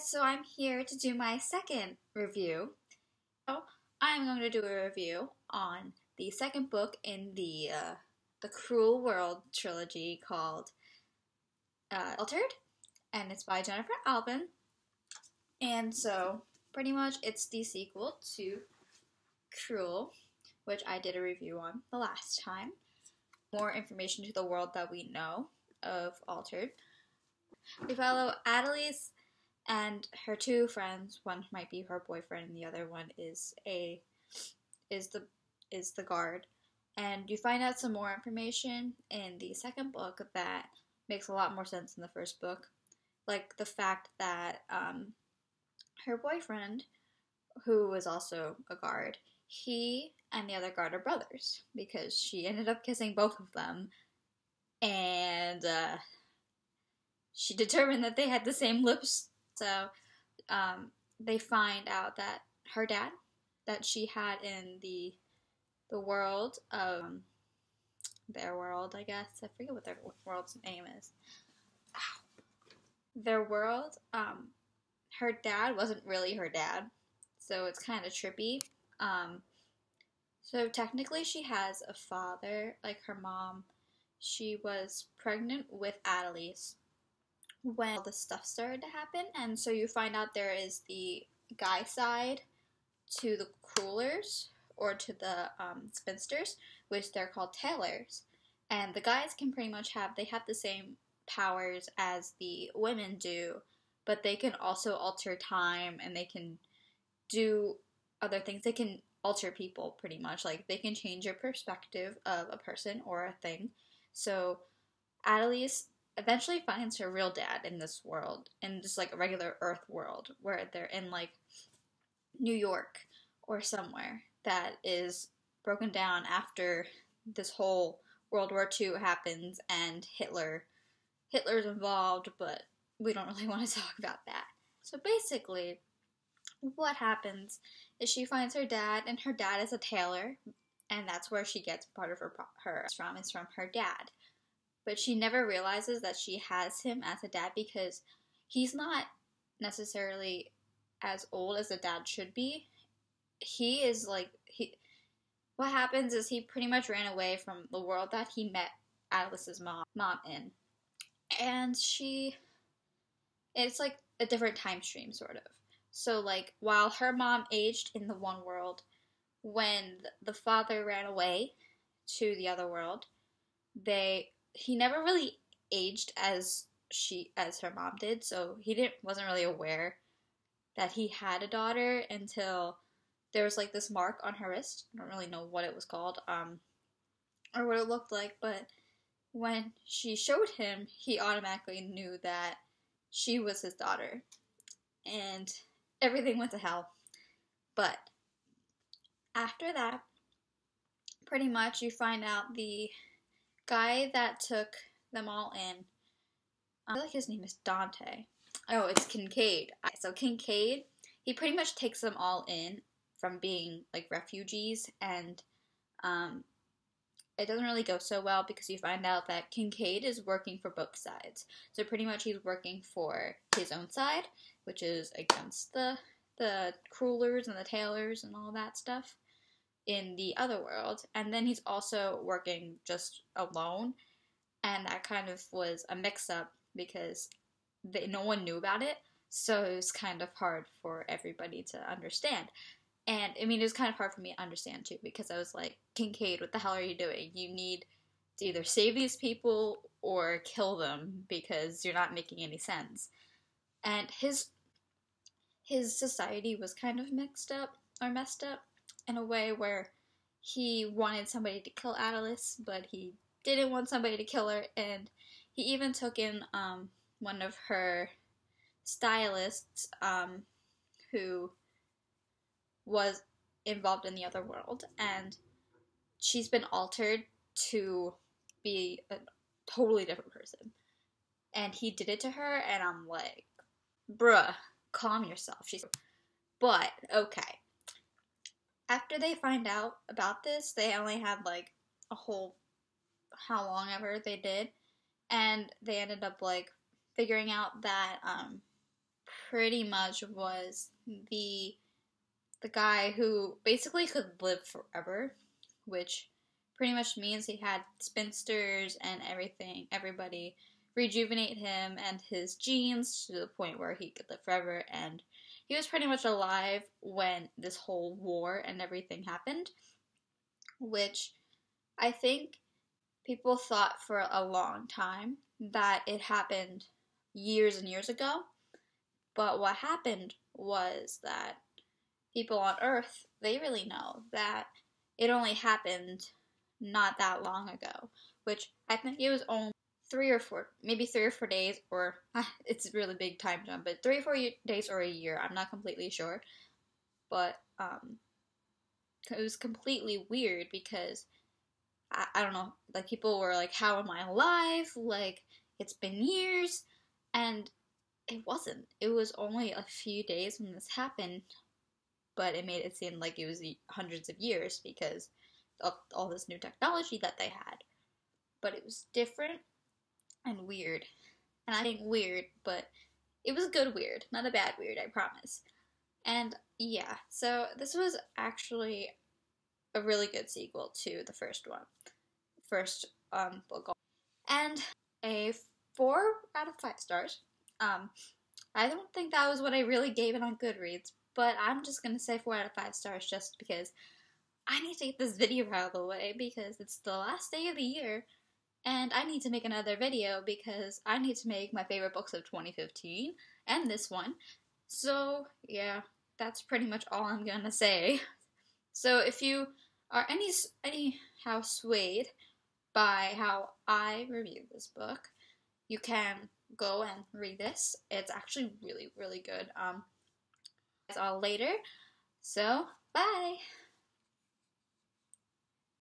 so I'm here to do my second review. So I'm going to do a review on the second book in the uh, the Crewel World trilogy called uh, Altered, and it's by Gennifer Albin. And so, pretty much, it's the sequel to Crewel, which I did a review on the last time. More information to the world that we know of Altered. We follow Adelice and her two friends. One might be her boyfriend, and the other one is a is the is the guard. And you find out some more information in the second book that makes a lot more sense in the first book, like the fact that um, her boyfriend, who was also a guard, he and the other guard are brothers because she ended up kissing both of them, and uh, she determined that they had the same lips so um, they find out that her dad, that she had in the the world of um, their world, I guess. I forget what their world's name is. Their world, um, her dad wasn't really her dad, so it's kind of trippy. Um, so technically, she has a father, like her mom. She was pregnant with Adelice, when all this stuff started to happen. And so you find out there is the guy side to the coolers or to the um, spinsters, which they're called tailors. And the guys can pretty much have, they have the same powers as the women do, but they can also alter time and they can do other things. They can alter people pretty much. Like they can change your perspective of a person or a thing. So Adelice eventually finds her real dad in this world, in just like a regular Earth world, where they're in like New York or somewhere that is broken down after this whole World War II happens and Hitler Hitler's involved, but we don't really want to talk about that. So basically, what happens is she finds her dad, and her dad is a tailor, and that's where she gets part of her her from is from her dad but she never realizes that she has him as a dad because he's not necessarily as old as a dad should be. He is like he what happens is he pretty much ran away from the world that he met Alice's mom mom in. And she it's like a different time stream sort of. So like while her mom aged in the one world when the father ran away to the other world, they he never really aged as she as her mom did, so he didn't wasn't really aware that he had a daughter until there was like this mark on her wrist. I don't really know what it was called, um, or what it looked like, but when she showed him, he automatically knew that she was his daughter, and everything went to hell. But after that, pretty much you find out the guy that took them all in, I feel like his name is Dante. Oh, it's Kincaid. So Kincaid, he pretty much takes them all in from being like refugees, and um, it doesn't really go so well because you find out that Kincaid is working for both sides. So pretty much he's working for his own side, which is against the the Crewelers and the tailors and all that stuff in the other world. And then he's also working just alone. And that kind of was a mix up because they, no one knew about it. So it was kind of hard for everybody to understand. And I mean, it was kind of hard for me to understand too because I was like, Kincaid, what the hell are you doing? You need to either save these people or kill them because you're not making any sense. And his his society was kind of mixed up or messed up in a way where he wanted somebody to kill Adelice, but he didn't want somebody to kill her, and he even took in um, one of her stylists um, who was involved in the other world, and she's been altered to be a totally different person. And he did it to her, and I'm like, bruh, calm yourself. She's, but okay after they find out about this, they only had like a whole how long ever they did, and they ended up like figuring out that um, pretty much was the the guy who basically could live forever, which pretty much means he had spinsters and everything, everybody rejuvenate him and his genes to the point where he could live forever and he was pretty much alive when this whole war and everything happened, which I think people thought for a long time that it happened years and years ago. But what happened was that people on Earth, they really know that it only happened not that long ago, which I think it was only three or four, maybe three or four days, or it's a really big time jump, but three or four days or a year. I'm not completely sure, but um, it was completely weird because I, I don't know, like people were like, "How am I alive?" Like it's been years, and it wasn't. It was only a few days when this happened, but it made it seem like it was hundreds of years because of all this new technology that they had. But it was different and weird. And I think weird, but it was a good weird, not a bad weird, I promise. And yeah, so this was actually a really good sequel to the first one, first um, book, and a four out of five stars. Um, I don't think that was what I really gave it on Goodreads, but I'm just gonna say four out of five stars just because I need to get this video out of the way because it's the last day of the year and I need to make another video because I need to make my favorite books of 2015 and this one. So, yeah, that's pretty much all I'm gonna say. So, if you are any anyhow swayed by how I reviewed this book, you can go and read this. It's actually really, really good. Um, it's all later. So, bye!